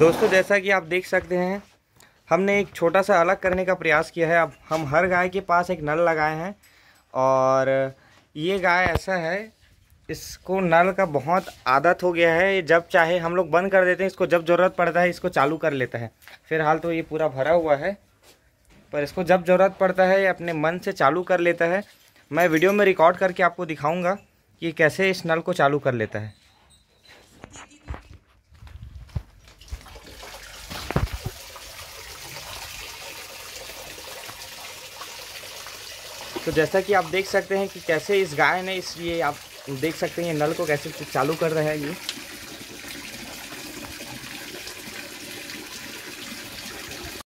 दोस्तों, जैसा कि आप देख सकते हैं, हमने एक छोटा सा अलग करने का प्रयास किया है। अब हम हर गाय के पास एक नल लगाए हैं और ये गाय ऐसा है, इसको नल का बहुत आदत हो गया है। जब चाहे हम लोग बंद कर देते हैं, इसको जब ज़रूरत पड़ता है, इसको चालू कर लेता है। फ़िलहाल तो ये पूरा भरा हुआ है, पर इसको जब ज़रूरत पड़ता है अपने मन से चालू कर लेता है। मैं वीडियो में रिकॉर्ड करके आपको दिखाऊँगा कि कैसे इस नल को चालू कर लेता है। तो जैसा कि आप देख सकते हैं कि कैसे इस गाय ने इसलिए आप देख सकते हैं नल को कैसे चालू कर रहा है ये।